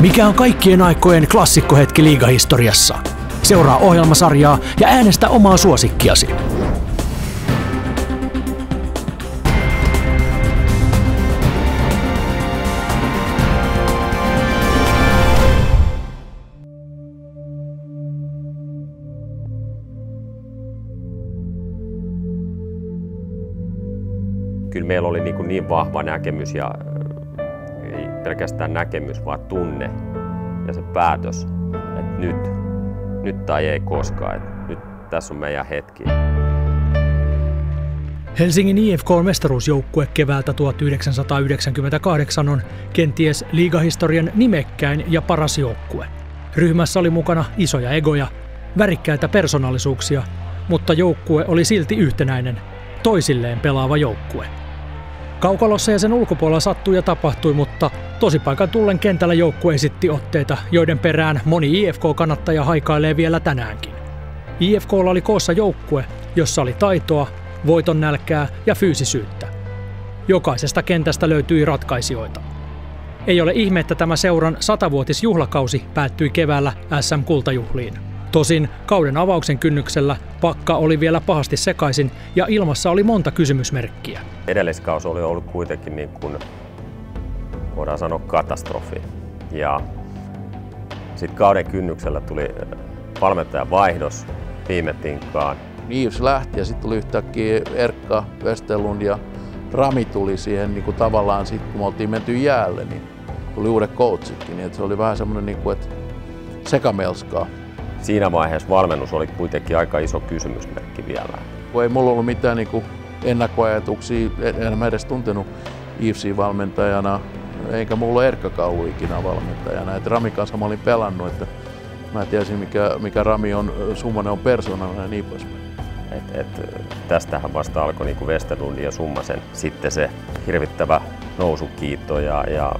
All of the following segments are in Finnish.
Mikä on kaikkien aikojen klassikkohetki liigahistoriassa? Seuraa ohjelmasarjaa ja äänestä omaa suosikkiasi. Kyllä meillä oli niin, niin vahva näkemys ja pelkästään näkemys, vaan tunne ja se päätös, että nyt, nyt tai ei koskaan, että nyt tässä on meidän hetki. Helsingin IFK-mestaruusjoukkue keväältä 1998 on kenties liigahistorian nimekkäin ja paras joukkue. Ryhmässä oli mukana isoja egoja, värikkäitä persoonallisuuksia, mutta joukkue oli silti yhtenäinen, toisilleen pelaava joukkue. Kaukalossa ja sen ulkopuolella sattui ja tapahtui, mutta tosipaikan tullen kentällä joukkue esitti otteita, joiden perään moni IFK-kannattaja haikailee vielä tänäänkin. IFKlla oli koossa joukkue, jossa oli taitoa, voiton nälkää ja fyysisyyttä. Jokaisesta kentästä löytyi ratkaisijoita. Ei ole ihme, että tämä seuran satavuotisjuhlakausi päättyi keväällä SM-kultajuhliin. Tosin kauden avauksen kynnyksellä pakka oli vielä pahasti sekaisin ja ilmassa oli monta kysymysmerkkiä. Edelliskausi oli ollut kuitenkin niin kuin, voidaan sanoa katastrofi. Ja sitten kauden kynnyksellä tuli valmentajan vaihdos viime tinkaan. Niivs lähti ja sitten tuli yhtäkkiä Erkka, Westerlund ja Rami tuli siihen niin kuin tavallaan sitten kun me oltiin menty jäälle, niin tuli uudet coachitkin, niin että se oli vähän semmoinen niin kuin, että sekamelskaa. Siinä vaiheessa valmennus oli kuitenkin aika iso kysymysmerkki vielä. Ei mulla ollut mitään niin kuin ennakkoajatuksia, en mä edes tuntenut IFC-valmentajana, eikä mulla Erkkakaan ollut ikinä valmentajana. Et Rami kanssa mä olin pelannut, että mä tiesin mikä, mikä Rami on, Summanen on persoonana ja niin poispäin. Et, et, tästähän vasta alkoi niin Westerlundin ja Summasen sitten se hirvittävä nousukiito ja, ja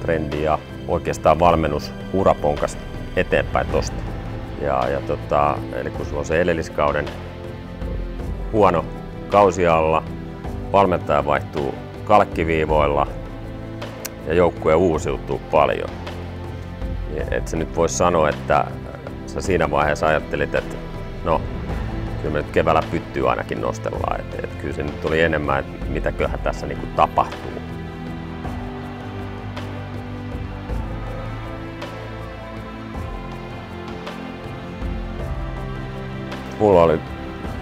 trendi ja oikeastaan valmennus uraponkas eteenpäin tosta. Ja, ja tota, eli kun sulla on se edelliskauden huono kausi alla, valmentaja vaihtuu kalkkiviivoilla ja joukkue uusiutuu paljon. Et se nyt voisi sanoa, että sä siinä vaiheessa ajattelit, että no, kyllä me nyt keväällä pyttyy ainakin nostellaan. Et, et kyllä se nyt tuli enemmän, että mitäköhän tässä niinku tapahtuu. Mulla oli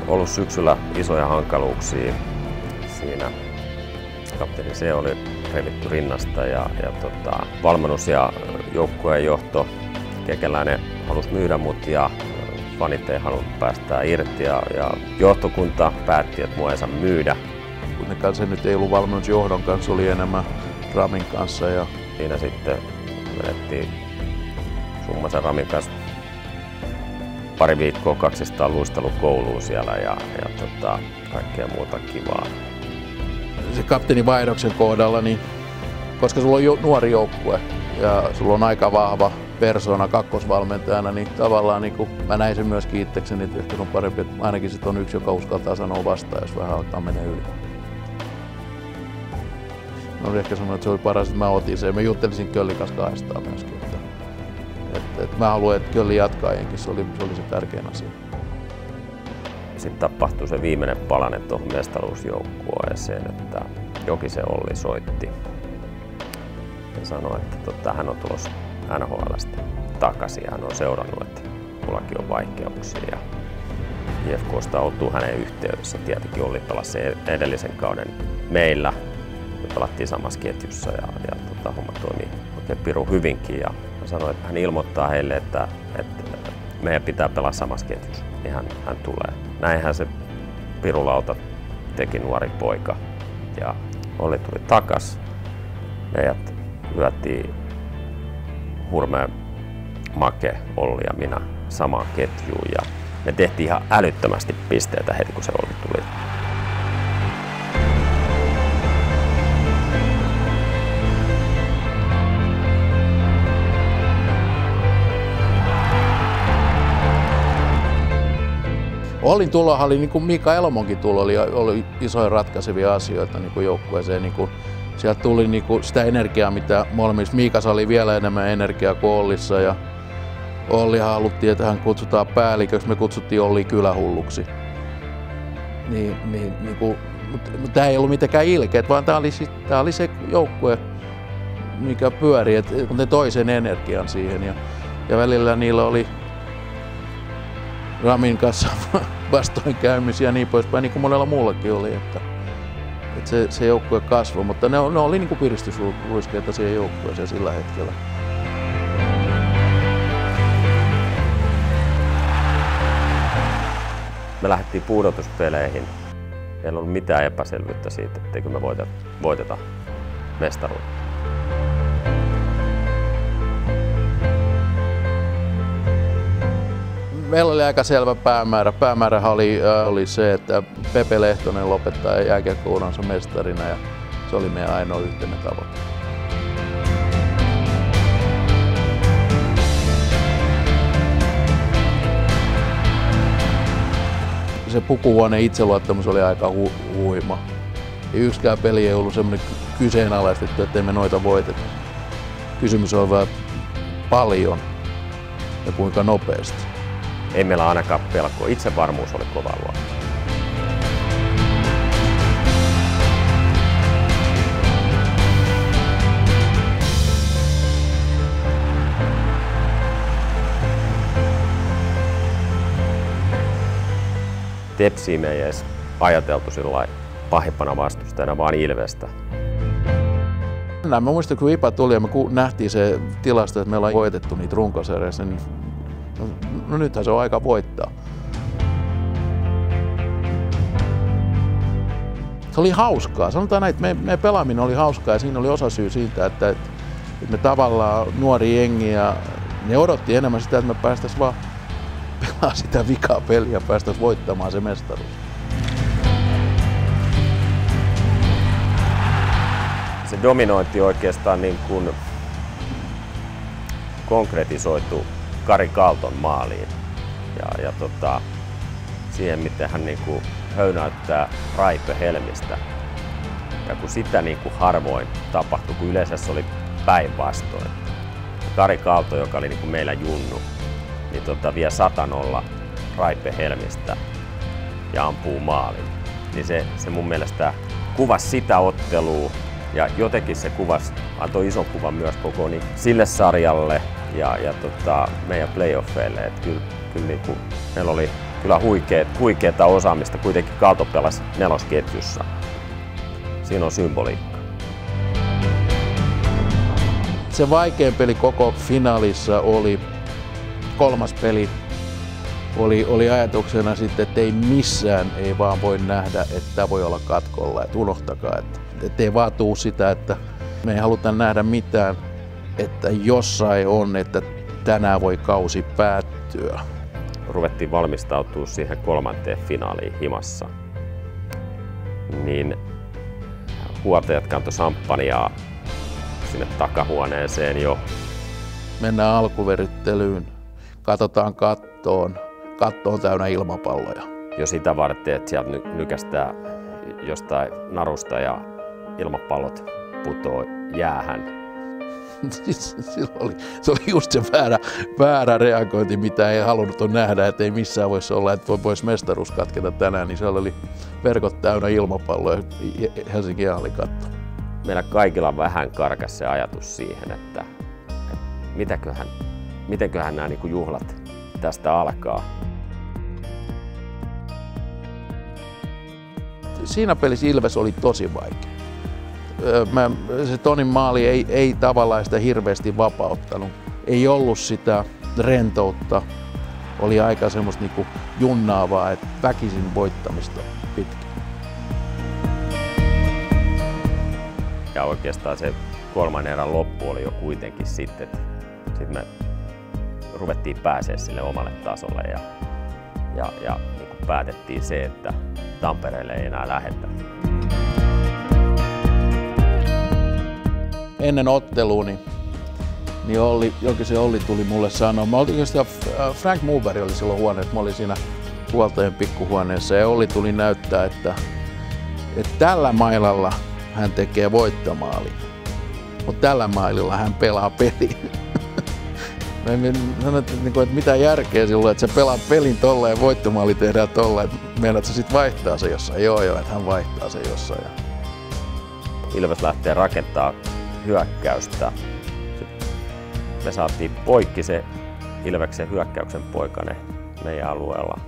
ollut syksyllä isoja hankaluuksia siinä. Kapteeni se oli revitty rinnasta ja, ja tota, valmennus ja joukkueen johto Kekeläinen halusi myydä mut ja fanit ei halunnut päästää irti ja, ja johtokunta päätti, että mua ei saa myydä. Kuitenkaan se nyt ei ollut valmennusjohdon kanssa, oli enemmän Ramin kanssa. Ja... Siinä sitten menettiin Summasen Ramin kanssa pari viikkoa 200 luistelukouluun siellä ja, ja tota, kaikkea muuta kivaa. Se kapteenin vaihdoksen kohdalla, niin koska sulla on jo, nuori joukkue ja sulla on aika vahva persona kakkosvalmentajana, niin tavallaan niin kuin, mä näin sen myöskin itsekseni, että ehkä on parempi, että ainakin sit on yksi, joka uskaltaa sanoa vastaan, jos vähän alkaa mennä yli. Mä no, ehkä sanoa, että se oli paras, että mä otin sen. Mä juttelisin Köllin kanssa kahdestaan myöskin. Että, että, että mä haluan, että Kölli jatkaa jenkin, se oli, se oli se tärkein asia. Sitten tapahtui se viimeinen palanen tuohon mestaruusjoukkueeseen, että Jokisen Olli soitti ja sanoi, että tota, hän on tulossa NHLstä takaisin ja hän on seurannut, että mullakin on vaikeuksia. Ja IFKsta oltu hänen yhteydessä. Tietenkin Olli pelasi edellisen kauden meillä. Me pelattiin samassa ketjussa ja, ja tota, homma toimi oikein piru hyvinkin. Ja hän sanoi, että hän ilmoittaa heille, että, että meidän pitää pelaa samassa ketjussa, niin hän, hän tulee. Näinhän se pirulauta teki nuori poika. Ja Olli tuli takas. Meidät lyötiin Hurme, Make, Olli ja minä samaan ketjuun ja me tehtiin ihan älyttömästi pisteitä heti kun se Olli tuli. Ollin tulohan oli, niin kuin Mika Elmonkin tulo, oli, oli isoja ratkaisevia asioita niin kuin joukkueeseen. Niin kuin sieltä tuli niinku sitä energiaa, mitä molemmissa. Miikas oli vielä enemmän energiaa kuin Ollissa ja Olli haluttiin, että hän kutsutaan päälliköksi, me kutsuttiin Olli kylähulluksi. Niin, niin, niin kuin, mutta, mutta tämä ei ollut mitenkään ilkeä, vaan tämä oli, tämä oli se joukkue, mikä pyöri, että ne toi sen energian siihen. Ja, ja välillä niillä oli Ramin kanssa vastoinkäymisiä ja niin poispäin, niin kuin monella muullakin oli. Että, että se, se joukkue kasvoi, mutta ne, ne oli niin kuin piristysruiskeita siihen joukkueeseen sillä hetkellä. Me lähdettiin pudotuspeleihin. Ei ollut mitään epäselvyyttä siitä, etteikö me voiteta, voiteta mestaruutta. Meillä oli aika selvä päämäärä. Päämäärä oli, äh, oli se, että Pepe Lehtonen lopettaa jääkiekkouransa mestarina ja se oli meidän ainoa yhteinen tavoite. se pukuhuone itseluottamus oli aika hu- huima. Yksikään peli ei ollut semmoinen kyseenalaistettu, ettei me noita voiteta. Kysymys on vain paljon ja kuinka nopeasti. Ei meillä ainakaan pelkoa. Itsevarmuus oli kova luokka. Tepsiä me ei edes ajateltu pahimpana vastustajana, vaan Ilvestä. Mä muistan, kun IPA tuli ja me nähtiin se tilasto, että me ollaan voitettu niitä runkosarjassa, niin no, no nythän se on aika voittaa. Se oli hauskaa. Sanotaan näin, että meidän pelaaminen oli hauskaa ja siinä oli osa syy siitä, että, että me tavallaan nuori jengi ja ne odotti enemmän sitä, että me päästäisiin vaan pelaa sitä vikaa peliä ja päästä voittamaan se mestaruus. Se dominointi oikeastaan niin kuin konkretisoitu Kari Kalton maaliin ja, ja tota, siihen, miten hän niin kuin höynäyttää Raipe Helmistä. Ja kun sitä niin kuin harvoin tapahtui, kun yleensä se oli päinvastoin. Kari Kalto, joka oli niin kuin meillä junnu, niin tota, vie satanolla Raipe Helmistä ja ampuu maalin. Niin se, se mun mielestä kuvasi sitä ottelua ja jotenkin se kuvasi, antoi ison kuvan myös koko niin sille sarjalle ja, ja tota, meidän playoffeille. Et kyllä, kyllä niin kuin, meillä oli kyllä huikeet, osaamista kuitenkin Kaato pelasi nelosketjussa. Siinä on symboliikka. Se vaikein peli koko finaalissa oli kolmas peli oli, oli ajatuksena sitten, että ei missään ei vaan voi nähdä, että tämä voi olla katkolla. Että unohtakaa, että, että ei vaan tuu sitä, että me ei haluta nähdä mitään, että jossain on, että tänään voi kausi päättyä. Ruvettiin valmistautua siihen kolmanteen finaaliin himassa. Niin huoltajat kantoi samppaniaa sinne takahuoneeseen jo. Mennään alkuveryttelyyn katsotaan kattoon, kattoon täynnä ilmapalloja. Jo sitä varten, että sieltä nykästää jostain narusta ja ilmapallot putoo jäähän. oli, se oli just se väärä, väärä reagointi, mitä ei halunnut nähdä, että ei missään voisi olla, että voisi mestaruus katketa tänään, niin siellä oli verkot täynnä ilmapalloja Helsingin katto. Meillä kaikilla vähän karkas se ajatus siihen, että, että mitäköhän mitenköhän nämä niin juhlat tästä alkaa. Siinä pelissä Ilves oli tosi vaikea. Mä, se Tonin maali ei, ei tavallaan sitä hirveästi vapauttanut. Ei ollut sitä rentoutta. Oli aika semmoista niinku junnaavaa, että väkisin voittamista pitkin. Ja oikeastaan se kolmannen erän loppu oli jo kuitenkin sitten, että sitten me ruvettiin pääsee sille omalle tasolle ja, ja, ja niin päätettiin se, että Tampereelle ei enää lähetä. Ennen otteluuni niin Olli, se Olli tuli mulle sanoa. Mä sitä, äh, Frank Muber oli silloin huoneessa, mä olin siinä huoltajan pikkuhuoneessa ja Olli tuli näyttää, että, että tällä mailalla hän tekee voittomaali. Mutta tällä maalilla hän pelaa peli. Mä sanoin, että, niin kuin, että mitä järkeä silloin, että se pelaa pelin tolla ja voittomaali tehdään tolla. Että se sitten vaihtaa se jossain? Joo joo, että hän vaihtaa se jossain. Ilves lähtee rakentaa hyökkäystä. Me saatiin poikki se Ilveksen hyökkäyksen poikane meidän alueella.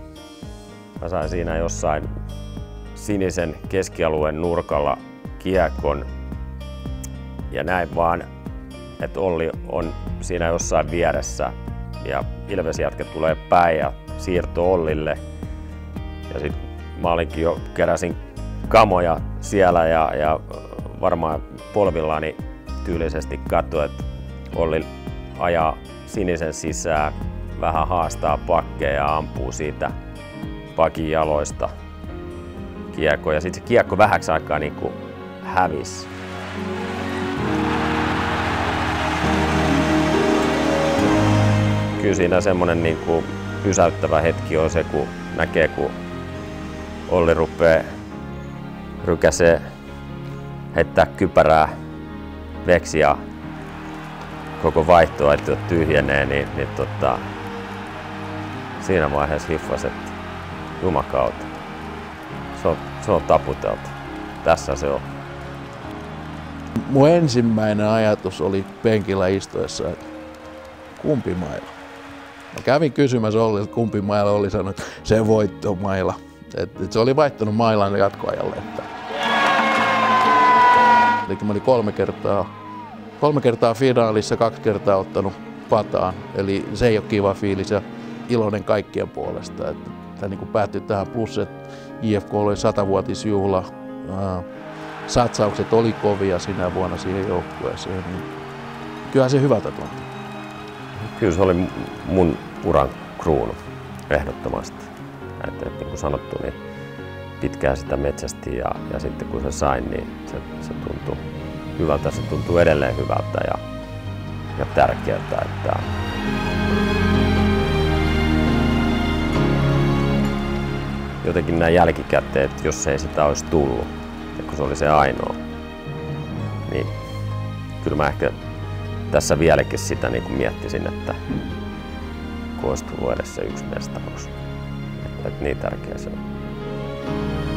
Mä sain siinä jossain sinisen keskialueen nurkalla kiekon ja näin vaan, että Olli on siinä jossain vieressä ja Ilves jatke tulee päin ja siirto Ollille. Ja sitten mä olinkin jo, keräsin kamoja siellä ja, ja varmaan polvillani tyylisesti katsoin, että Olli ajaa sinisen sisään, vähän haastaa pakkeja ja ampuu siitä pakin jaloista kiekko. Ja sitten se kiekko vähäksi aikaa niin kuin hävisi. Kyllä siinä semmoinen niin kuin pysäyttävä hetki on se, kun näkee, kun Olli rupeaa rykäsee heittää kypärää veksi ja koko vaihtoehto tyhjenee, niin, niin tota, siinä vaiheessa hiffas, että jumakautta. Se on, se on taputeltu. Tässä se on. Mun ensimmäinen ajatus oli penkillä istuessa, että kumpi mailla. Mä kävin kysymässä Olli, että kumpi mailla oli sanonut, että se voittomailla. Et, et se oli vaihtanut mailan jatkoajalle. Että. Eli mä olin kolme kertaa, kolme kertaa finaalissa, kaksi kertaa ottanut pataan. Eli se ei ole kiva fiilis ja iloinen kaikkien puolesta. Että tämä niin päättyi tähän plus, että IFK oli satavuotisjuhla. Satsaukset oli kovia sinä vuonna siihen joukkueeseen. Niin kyllä se hyvältä tuntui. Kyllä se oli mun uran kruunu, ehdottomasti. Että, että niin kuin sanottu, niin pitkään sitä metsästi ja, ja sitten kun se sain, niin se, se tuntui hyvältä. Se tuntuu edelleen hyvältä ja, ja tärkeältä. Että jotenkin nämä jälkikäteet, jos ei sitä olisi tullut, kun se oli se ainoa, niin kyllä mä ehkä tässä vieläkin sitä niin kuin miettisin, että kun olisi tullut edes se yksi mestaruus. Että, että niin tärkeä se on. Thank you.